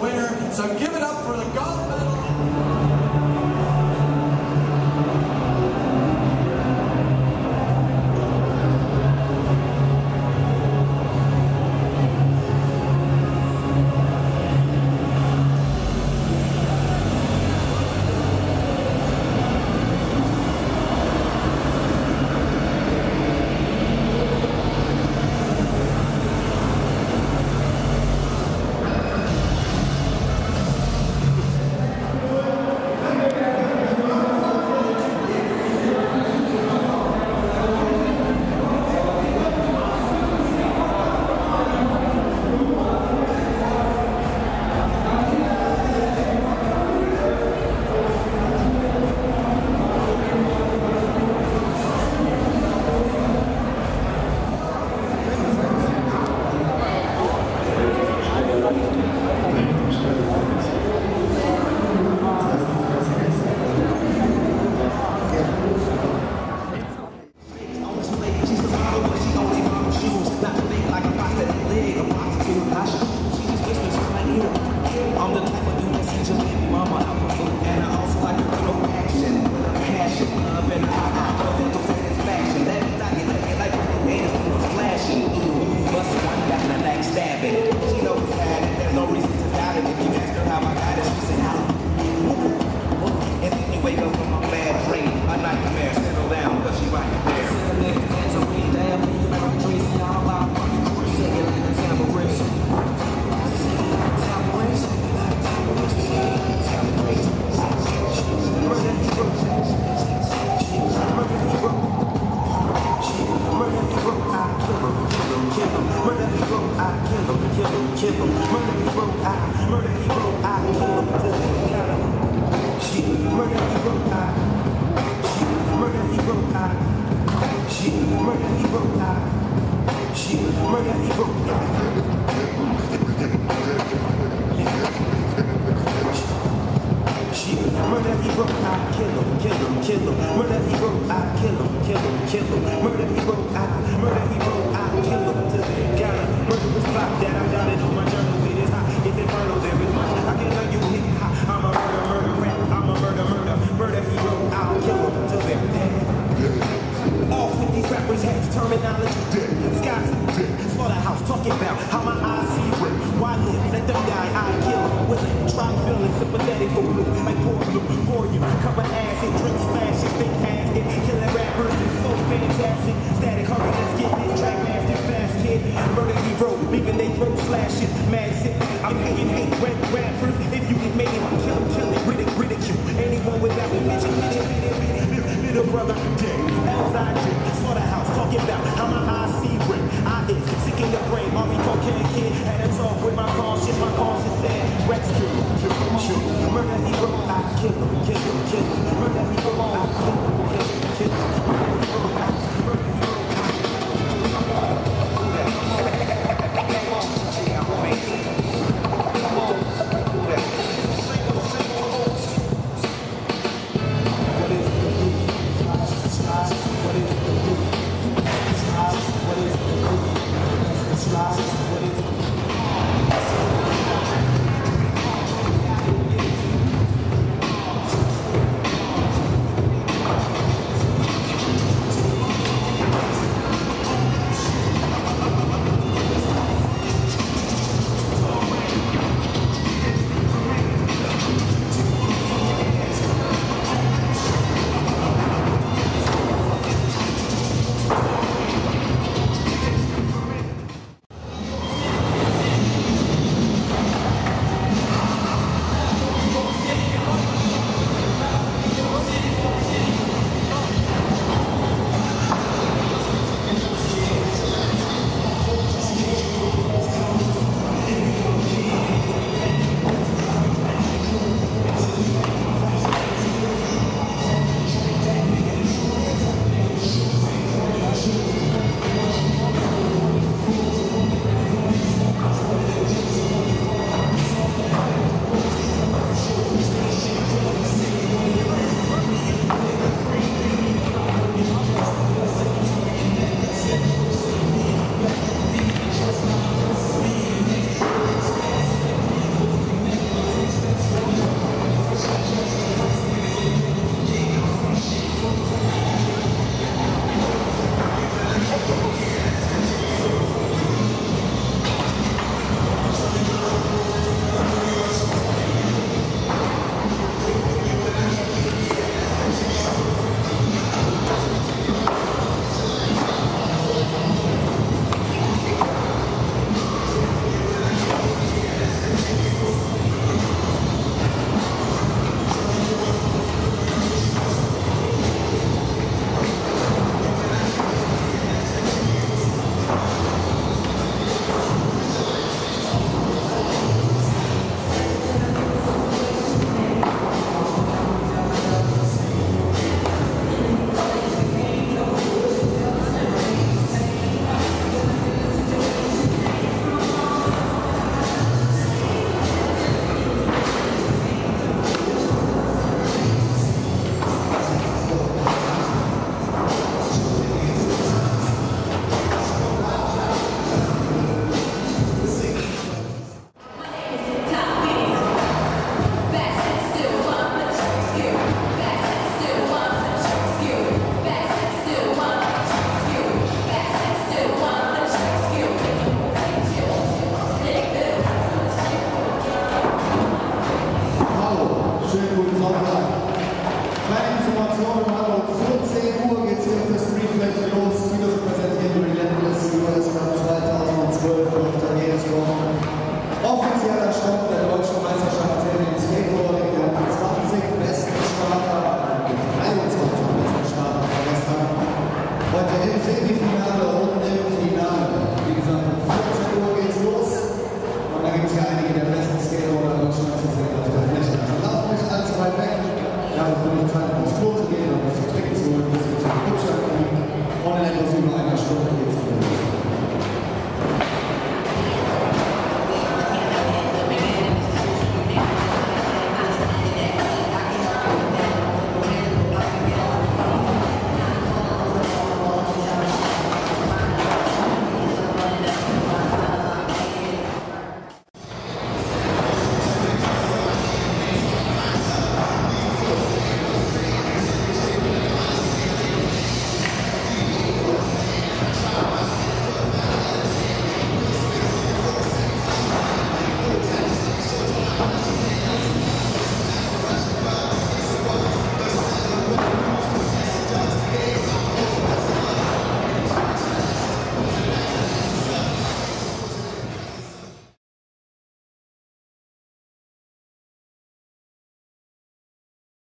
winner. So give it up for the gold medal. But she don't even choose not to think like a prosthetic leg. wrote, I kill him, kill him, kill him. Murder he wrote, I kill him, kill him, kill him. Murder he wrote, I, murder he wrote, I kill him. Static, hurry, let's get this track master fast, kid. Murder hero, leaving they throat slashes. Mad shit. I'm hating hate rap rappers. If you can make it, kill them, kill it, riddick, ridicule. Anyone without me, bitch, bitch, bitch, bitch, brother, dead. Outside, slaughterhouse, talking about how my